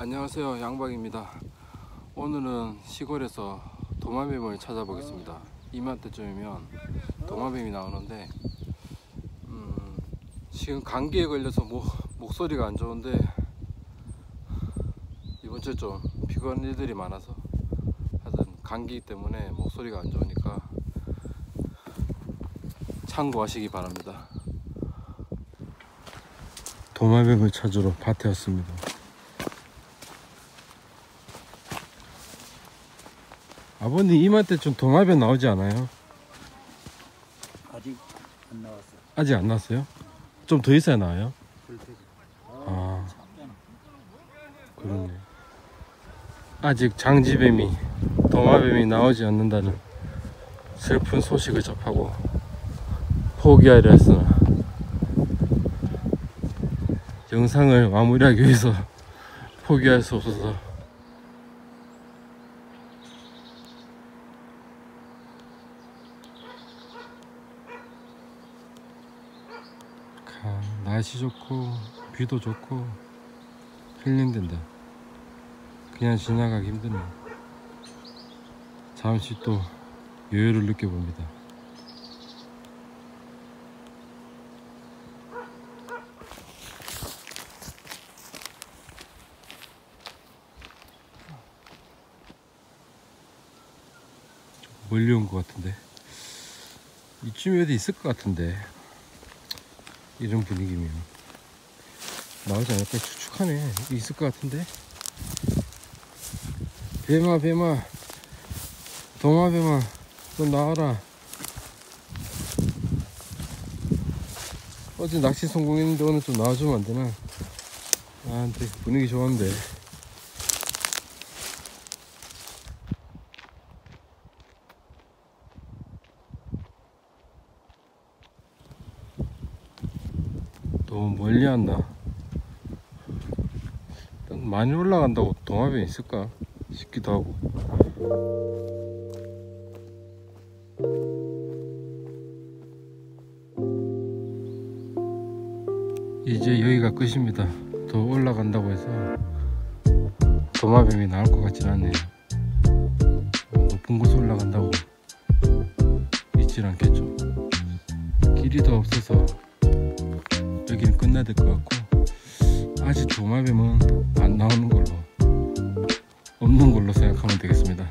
안녕하세요 양박입니다. 오늘은 시골에서 도마뱀을 찾아보겠습니다. 이맘때쯤이면 도마뱀이 나오는데 음, 지금 감기에 걸려서 목, 목소리가 안 좋은데 이번 주에 좀 피곤한 일들이 많아서 하여튼 감기 때문에 목소리가 안 좋으니까 참고하시기 바랍니다. 도마뱀을 찾으러 밭에 왔습니다 아버님 이맘때 좀 도마뱀 나오지 않아요? 아직 안 나왔어. 아직 안 났어요? 좀 더 있어야 나와요? 아. 그렇네 아직 장지뱀이 도마뱀이 나오지 않는다는 슬픈 소식을 접하고 포기하려 했으나 영상을 마무리하기 위해서 포기할 수 없어서 가, 날씨 좋고 비도 좋고 힐링된다. 그냥 지나가기 힘드네. 잠시 또 여유를 느껴봅니다. 멀리 온 것 같은데. 이쯤에 어디 있을 것 같은데 이런 분위기면 나오지 않을까? 축축하네. 있을 것 같은데? 뱀아 뱀아 동아뱀아 좀 나와라. 어제 낚시 성공했는데 오늘 좀 나와주면 안 되나? 아 근데 분위기 좋은데 너무 멀리 한다. 많이 올라간다고 동화뱀 있을까? 싶기도 하고. 이제 여기가 끝입니다. 더 올라간다고 해서 도마뱀이 나올 것 같진 않네요. 높은 곳에 올라간다고 있질 않겠죠. 길이 더 없어서 여기는 끝나야 될 것 같고 아직 조마뱀은 뭐 안 나오는 걸로 없는 걸로 생각하면 되겠습니다.